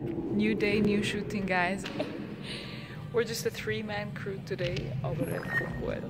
New day, new shooting, guys. We're just a three-man crew today over at Cocoet.